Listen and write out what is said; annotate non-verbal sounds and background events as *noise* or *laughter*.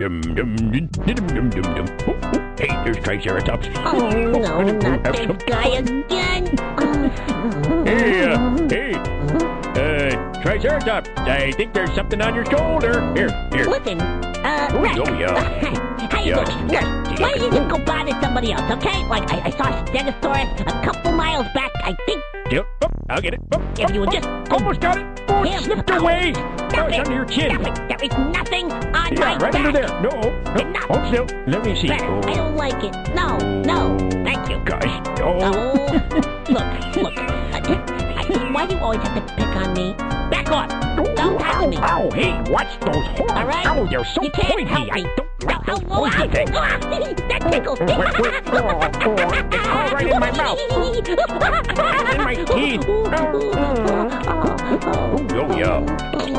Dum, dum, dum, dum, dum, dum, dum. Oh, oh, Hey, there's Triceratops. Oh no, not Have this some- guy again. Hey, uh, hey, uh, Triceratops, I think there's something on your shoulder. Here, here. Listen, uh, Rex. Oh, yeah. *laughs* How you Yeah. doing? Good. Why don't you just go bother somebody else, okay? Like, I, I saw Stegosaurus a couple miles back. I think Yep. Oh, I'll get it. Oh, if you would just almost got it. Oh, it slipped Oh. away. Stop Oh, it's it. under your chin. It. There is nothing on Yeah, my right back. under there. No, no. Hold still. Oh, Let me see. Better. I don't like it. No, no. Thank you. Gosh. Oh. Oh, look, look. I, I, why do you always have to pick on me? Back off. Don't touch me. Ow, hey, watch those horns. All right? Ow, they're so You can't pointy. help I don't No, like those oh, oh, things. *laughs* that tickles. Oh, wait. Oh, oh, it's all right in my mouth. *laughs* in my teeth. Oh, Oh, yeah.